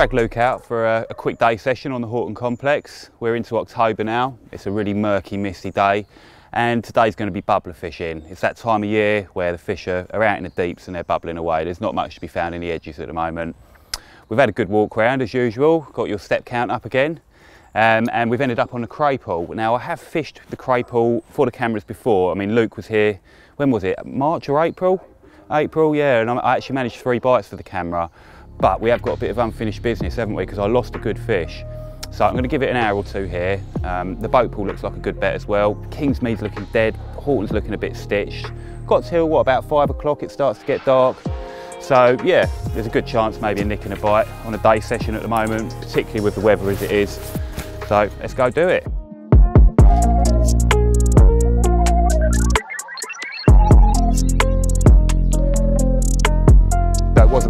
I've Luke out for a, a, quick day session on the Horton Complex. We're into October now. It's a really murky, misty day and today's going to be bubbler fishing. It's that time of year where the fish are, are out in the deeps and they're bubbling away. There's not much to be found in the edges at the moment. We've had a good walk round as usual, got your step count up again. Um, and we've ended up on the Craypool. Now I have fished the Craypool for the cameras before. I mean Luke was here, when was it, March or April? April, yeah, and I actually managed three bites for the camera. But we have got a bit of unfinished business, haven't we? Because I lost a good fish. So I'm going to give it an hour or two here. Um, the boat pool looks like a good bet as well. Kingsmead's looking dead, Horton's looking a bit stitched. Got till, what, about five o'clock it starts to get dark. So yeah, there's a good chance maybe of nicking a bite on a day session at the moment, particularly with the weather as it is. So let's go do it.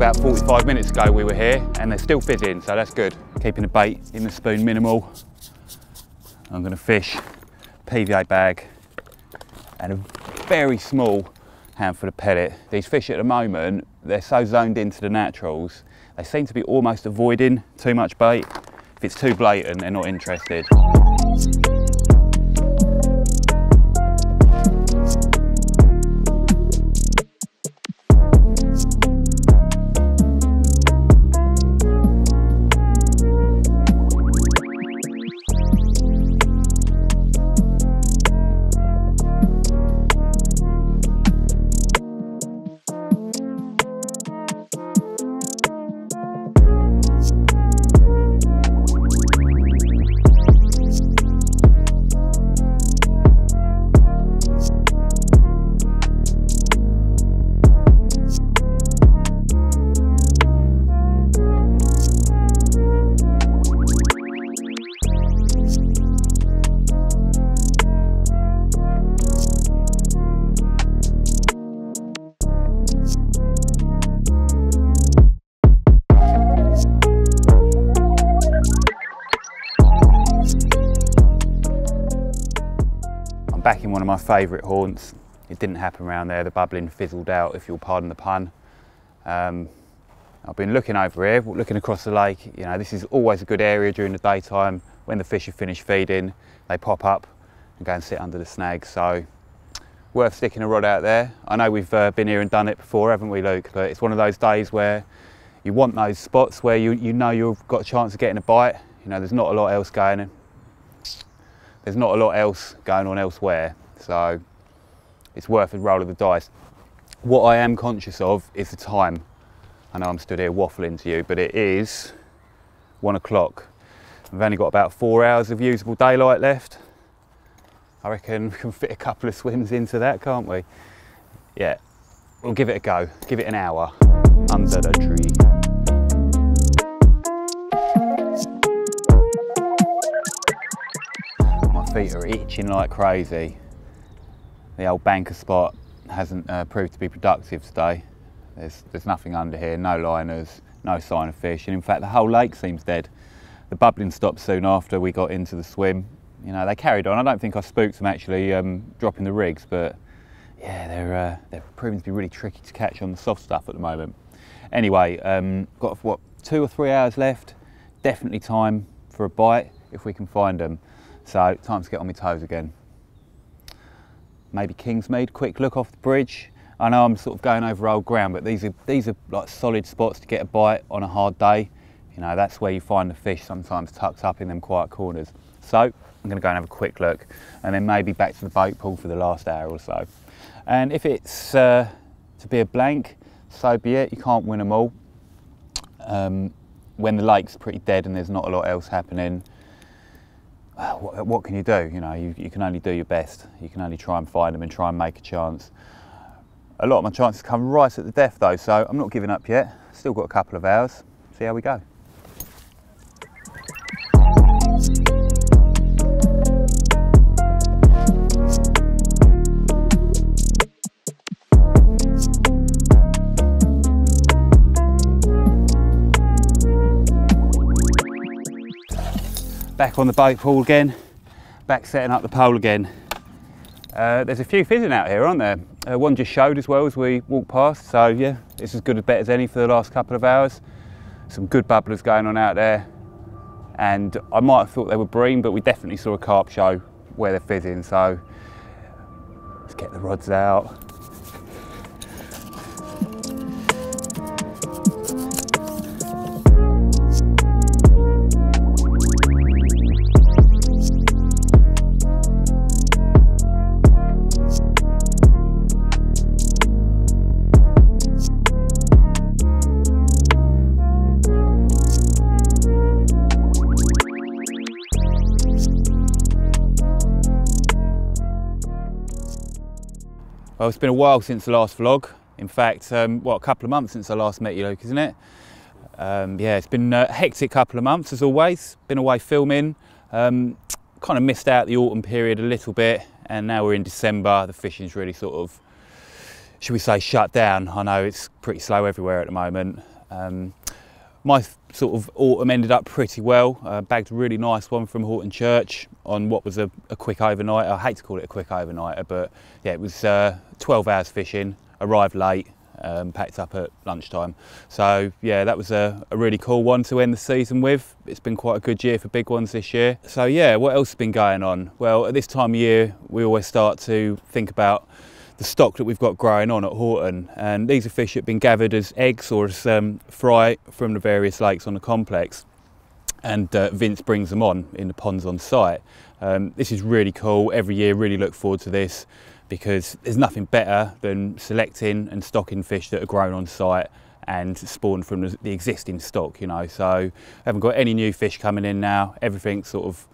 About 45 minutes ago we were here and they're still fizzing, so that's good. Keeping the bait in the spoon minimal. I'm gonna fish PVA bag and a very small handful of pellet. These fish at the moment, they're so zoned into the naturals, they seem to be almost avoiding too much bait. If it's too blatant, they're not interested. Back in one of my favourite haunts. It didn't happen around there, the bubbling fizzled out, if you'll pardon the pun. Um, I've been looking over here, looking across the lake. You know, this is always a good area during the daytime. When the fish have finished feeding, they pop up and go and sit under the snags. So worth sticking a rod out there. I know we've uh, been here and done it before, haven't we, Luke? But it's one of those days where you want those spots where you, you know you've got a chance of getting a bite. You know, there's not a lot else going there's not a lot else going on elsewhere, so it's worth a roll of the dice. What I am conscious of is the time. I know I'm stood here waffling to you, but it is one o'clock. We've only got about four hours of usable daylight left. I reckon we can fit a couple of swims into that, can't we? Yeah, we'll give it a go. Give it an hour under the tree. Feet are itching like crazy. The old banker spot hasn't uh, proved to be productive today. There's, there's nothing under here, no liners, no sign of fish, and in fact the whole lake seems dead. The bubbling stopped soon after we got into the swim. You know, they carried on. I don't think I spooked them actually um, dropping the rigs, but yeah, they're, uh, they're proving to be really tricky to catch on the soft stuff at the moment. Anyway, um, got what, two or three hours left. Definitely time for a bite if we can find them. So time to get on my toes again. Maybe Kingsmead, quick look off the bridge. I know I'm sort of going over old ground, but these are these are like solid spots to get a bite on a hard day. You know, that's where you find the fish sometimes tucked up in them quiet corners. So I'm going to go and have a quick look and then maybe back to the boat pool for the last hour or so. And if it's uh, to be a blank, so be it. You can't win them all. Um, when the lake's pretty dead and there's not a lot else happening, Uh, what, uh, what, can you do? You know, you, you, can only do your best. You can only try and find them and try and make a chance. A lot of my chances come right at the death though, so I'm not giving up yet. Still got a couple of hours. See how we go. Back on the boat pool again, back setting up the pole again. Uh, there's a few fizzing out here, aren't there? Uh, one just showed as well as we walked past, so yeah, it's as good a bet as any for the last couple of hours. some good bubblers going on out there. And I might have thought they were bream, but we definitely saw a carp show where they're fizzing. So let's get the rods out. Well, it's been a while since the last vlog. In fact, um, what, a couple of months since I last met you, Luke, isn't it? Um, yeah, it's been a hectic couple of months as always. Been away filming. Um, kind of missed out the autumn period a little bit, and now we're in December. The fishing's really sort of, should we say, shut down. I know it's pretty slow everywhere at the moment. Um, my sort of autumn ended up pretty well. Uh, bagged a really nice one from Horton Church on what was a, a, quick overnight. I hate to call it a quick overnighter, but yeah, it was uh, 12 hours fishing, arrived late, um, packed up at lunchtime. So yeah, that was a, a, really cool one to end the season with. It's been quite a good year for big ones this year. So yeah, what else has been going on? Well, at this time of year, we always start to think about the stock that we've got growing on at Horton. And these are fish that have been gathered as eggs or as um, fry from the various lakes on the complex. And uh, Vince brings them on in the ponds on site. Um, this is really cool. Every year, really look forward to this because there's nothing better than selecting and stocking fish that are grown on site and spawned from the existing stock, you know. So haven't got any new fish coming in now. Everything's sort of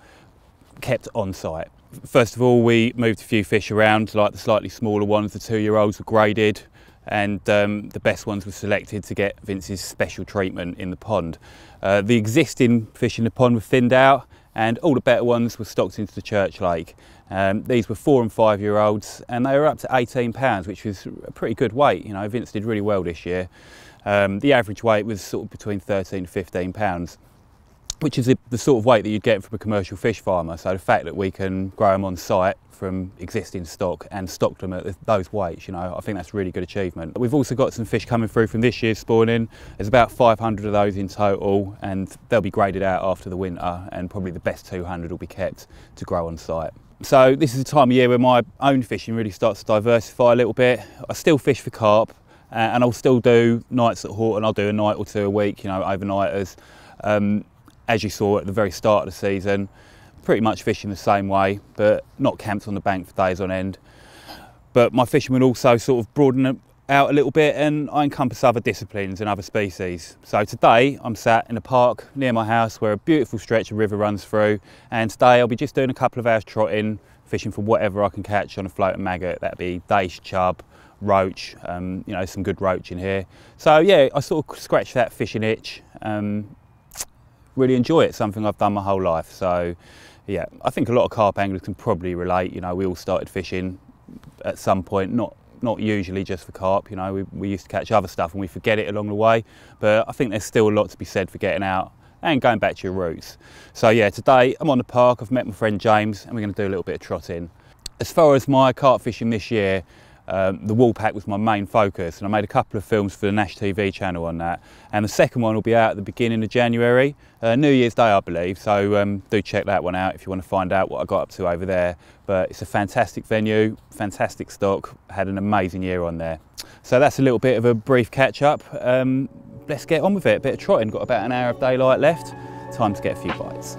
kept on site. First of all, we moved a few fish around, like the slightly smaller ones, the two-year-olds were graded, and um, the best ones were selected to get Vince's special treatment in the pond. Uh, the existing fish in the pond were thinned out, and all the better ones were stocked into the church lake. Um, these were four and five year olds and they were up to 18 pounds, which was a pretty good weight. You know, Vince did really well this year. Um, the average weight was sort of between 13 and 15 pounds which is the sort of weight that you'd get from a commercial fish farmer. So the fact that we can grow them on site from existing stock and stock them at those weights, you know, I think that's a really good achievement. We've also got some fish coming through from this year's spawning. There's about 500 of those in total and they'll be graded out after the winter and probably the best 200 will be kept to grow on site. So this is a time of year where my own fishing really starts to diversify a little bit. I still fish for carp and I'll still do nights at Horton. I'll do a night or two a week, you know, overnighters. Um, as you saw at the very start of the season, pretty much fishing the same way, but not camped on the bank for days on end. But my fishing would also sort of broaden out a little bit and I encompass other disciplines and other species. So today I'm sat in a park near my house where a beautiful stretch of river runs through and today I'll be just doing a couple of hours trotting, fishing for whatever I can catch on a floating maggot. That'd be dace, chub, roach, um, you know, some good roach in here. So yeah, I sort of scratched that fishing itch. Um, really enjoy it, something I've done my whole life. So yeah, I think a lot of carp anglers can probably relate. You know, we all started fishing at some point, not not usually just for carp. You know, we, we used to catch other stuff and we forget it along the way. But I think there's still a lot to be said for getting out and going back to your roots. So yeah, today I'm on the park. I've met my friend James and we're going to do a little bit of trotting. As far as my carp fishing this year, um, the Woolpack was my main focus and I made a couple of films for the Nash TV channel on that and the second one will be out at the beginning of January, uh, New Year's Day I believe, so um, do check that one out if you want to find out what I got up to over there. But it's a fantastic venue, fantastic stock, had an amazing year on there. So that's a little bit of a brief catch up. Um, let's get on with it, a bit of trotting, got about an hour of daylight left, time to get a few bites.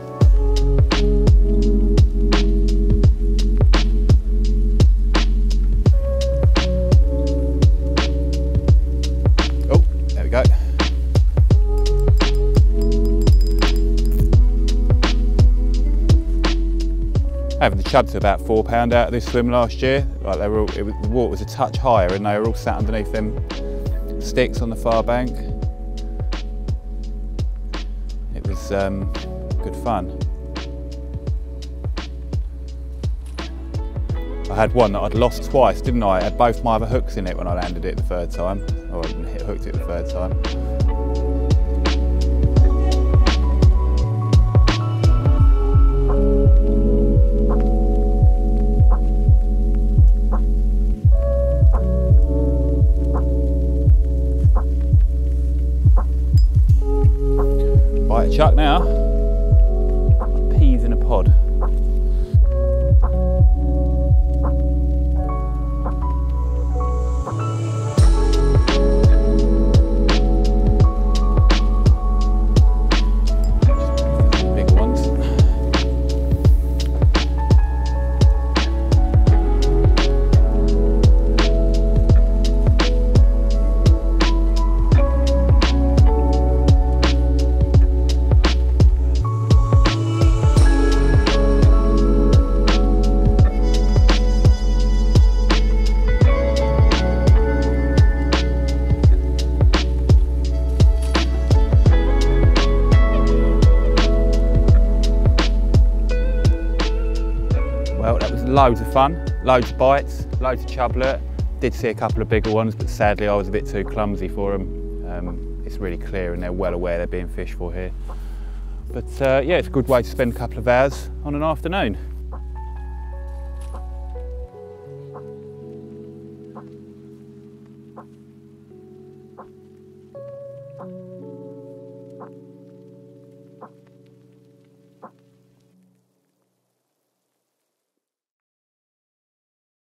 Having the chubs about four pound out of this swim last year. Like they were, all, was, the water was a touch higher, and they were all sat underneath them sticks on the far bank. It was um, good fun. I had one that I'd lost twice, didn't I? I had both my other hooks in it when I landed it the third time, or hooked it the third time. Chuck now. Loads of fun, loads of bites, loads of chublet. Did see a couple of bigger ones, but sadly I was a bit too clumsy for them. Um, it's really clear and they're well aware they're being fished for here. But uh, yeah, it's a good way to spend a couple of hours on an afternoon.